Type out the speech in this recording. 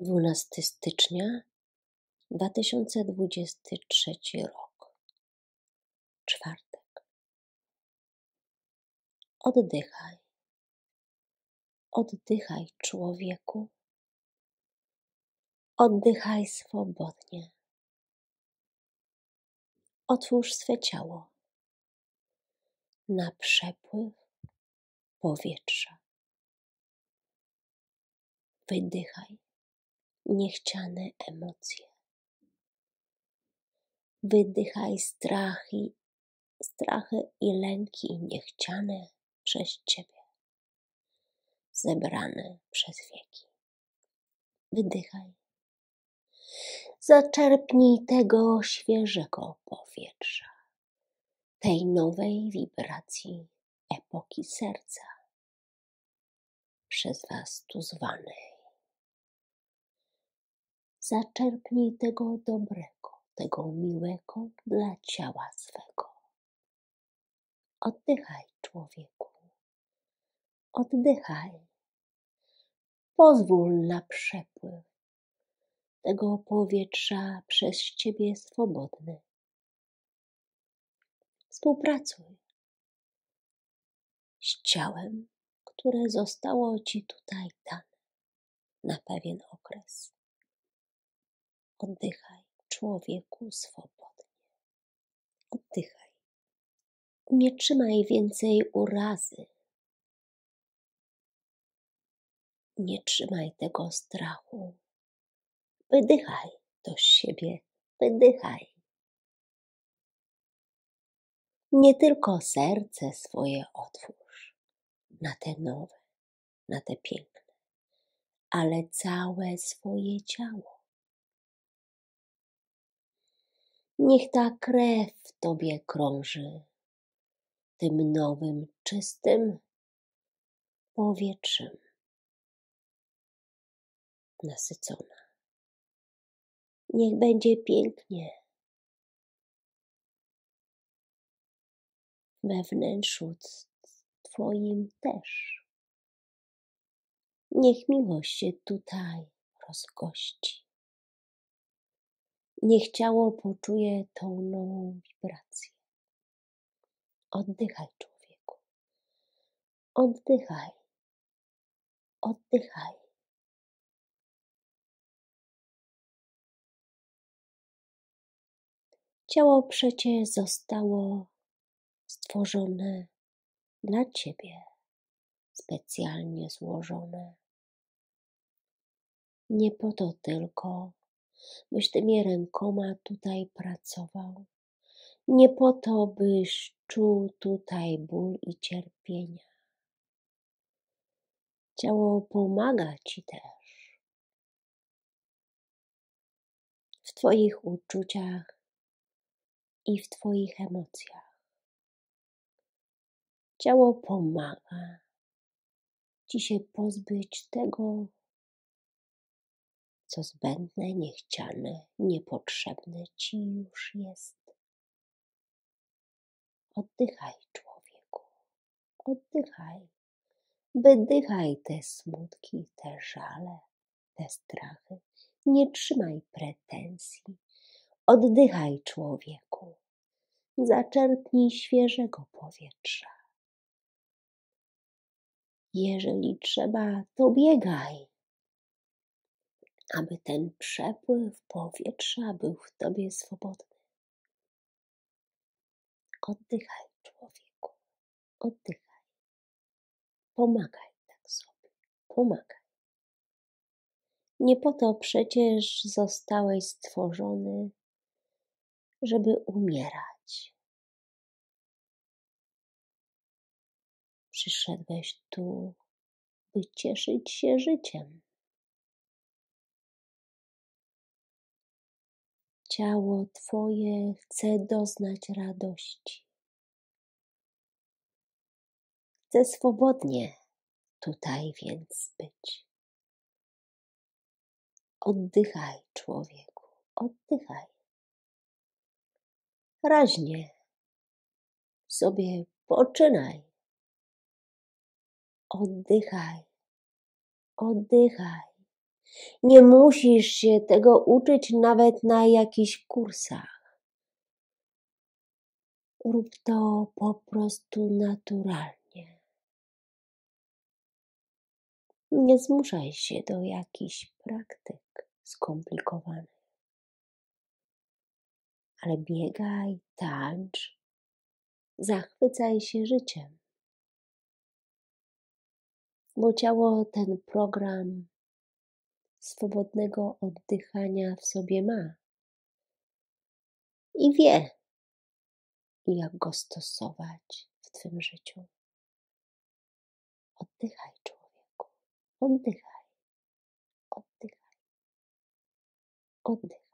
12 stycznia 2023 rok. Czwartek. Oddychaj. Oddychaj, człowieku. Oddychaj swobodnie. Otwórz swe ciało na przepływ powietrza. Wydychaj niechciane emocje. Wydychaj strachy, strachy i lęki niechciane przez Ciebie, zebrane przez wieki. Wydychaj. Zaczerpnij tego świeżego powietrza, tej nowej wibracji epoki serca, przez Was tu zwanej Zaczerpnij tego dobrego, tego miłego dla ciała swego. Oddychaj, człowieku. Oddychaj. Pozwól na przepływ tego powietrza przez ciebie swobodny. Współpracuj z ciałem, które zostało ci tutaj dane na pewien okres. Oddychaj, człowieku, swobodnie. Oddychaj. Nie trzymaj więcej urazy. Nie trzymaj tego strachu. Wydychaj do siebie, wydychaj. Nie tylko serce swoje otwórz na te nowe, na te piękne, ale całe swoje ciało Niech ta krew w Tobie krąży tym nowym, czystym powietrzem nasycona. Niech będzie pięknie we wnętrzu Twoim też. Niech miłość się tutaj rozgości. Niech ciało poczuje tą nową wibrację. Oddychaj, człowieku. Oddychaj. Oddychaj. Ciało przecie zostało stworzone dla Ciebie, specjalnie złożone. Nie po to tylko, byś tymi rękoma tutaj pracował. Nie po to, byś czuł tutaj ból i cierpienia. Ciało pomaga Ci też w Twoich uczuciach i w Twoich emocjach. Ciało pomaga Ci się pozbyć tego, co zbędne, niechciane, niepotrzebne ci już jest. Oddychaj, człowieku, oddychaj. Wydychaj te smutki, te żale, te strachy. Nie trzymaj pretensji. Oddychaj, człowieku. Zaczerpnij świeżego powietrza. Jeżeli trzeba, to biegaj aby ten przepływ powietrza był w tobie swobodny. Oddychaj, człowieku, oddychaj. Pomagaj tak sobie, pomagaj. Nie po to przecież zostałeś stworzony, żeby umierać. Przyszedłeś tu, by cieszyć się życiem. Ciało Twoje chce doznać radości. Chcę swobodnie tutaj więc być. Oddychaj, człowieku, oddychaj. Raźnie sobie poczynaj. Oddychaj, oddychaj. Nie musisz się tego uczyć nawet na jakichś kursach. Rób to po prostu naturalnie. Nie zmuszaj się do jakichś praktyk skomplikowanych, ale biegaj, tańcz, zachwycaj się życiem, bo ciało ten program swobodnego oddychania w sobie ma i wie, jak go stosować w Twym życiu. Oddychaj, człowieku, oddychaj, oddychaj, oddychaj.